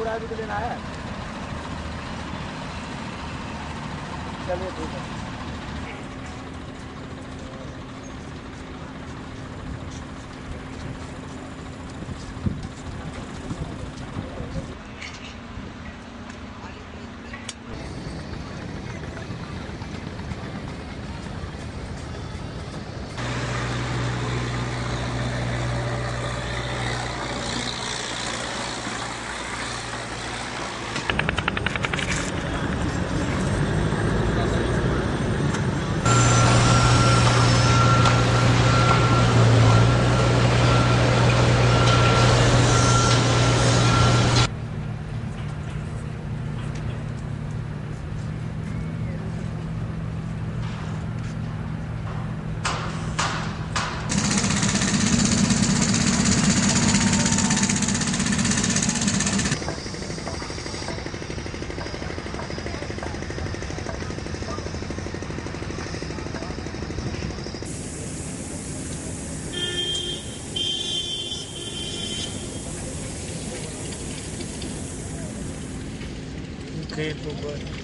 उड़ा भी तो लेना है। चलिए ठीक है। Okay, bye-bye.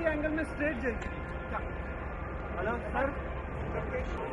यही एंगल में स्ट्रेट जाइए hello sir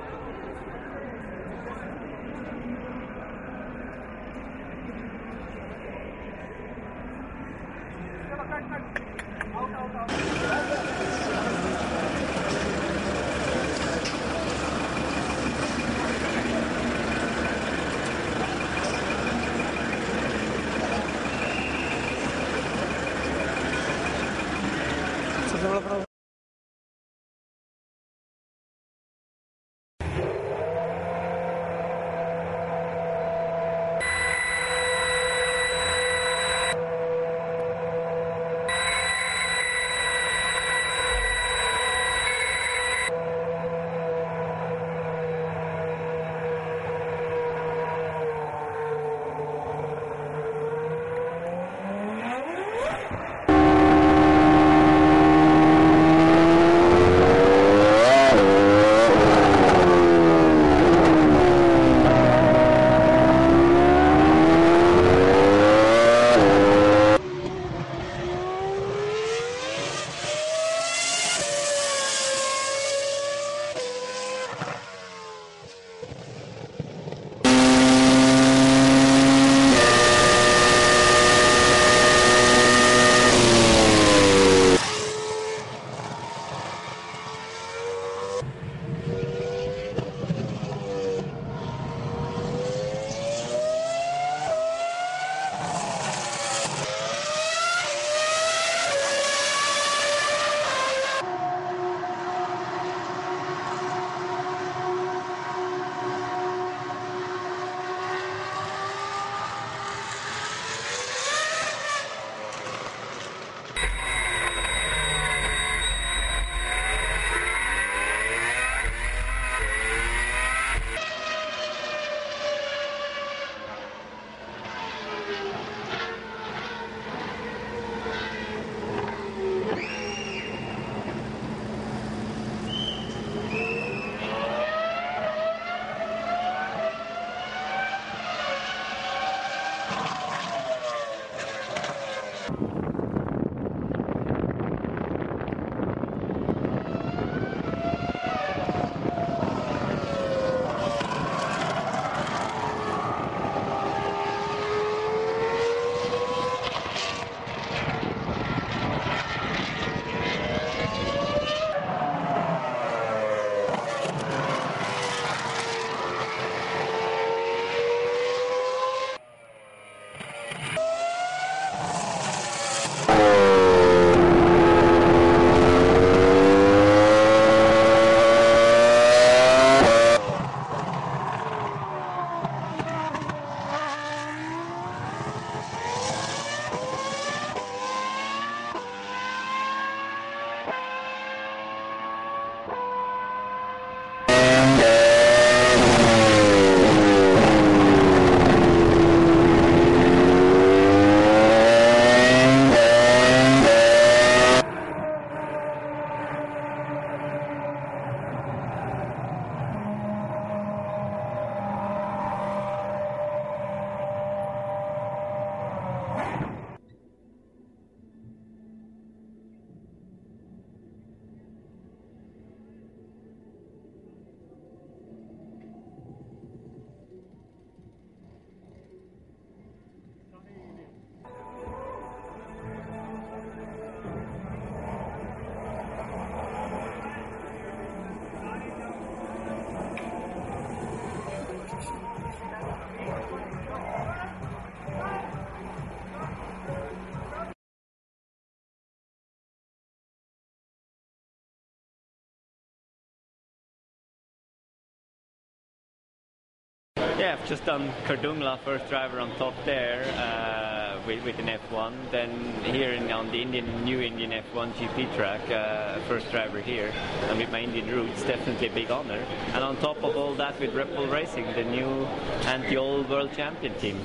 Yeah, I've just done Khardung La, first driver on top there uh, with, with an F1. Then here in, on the Indian new Indian F1 GP track, uh, first driver here, and with my Indian roots, definitely a big honor. And on top of all that, with Red Bull Racing, the new anti-old world champion team.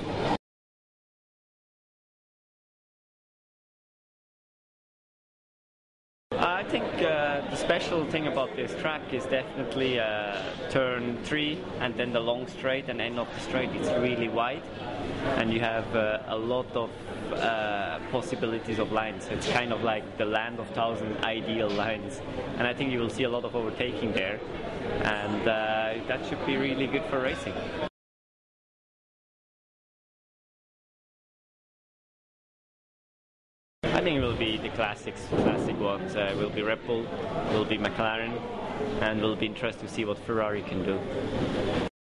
Special thing about this track is definitely uh, turn three and then the long straight and end of the straight. It's really wide, and you have uh, a lot of uh, possibilities of lines. It's kind of like the land of thousand ideal lines, and I think you will see a lot of overtaking there, and uh, that should be really good for racing. Classics, classic ones. Uh, will be Red Bull, will be McLaren, and will be interested to see what Ferrari can do.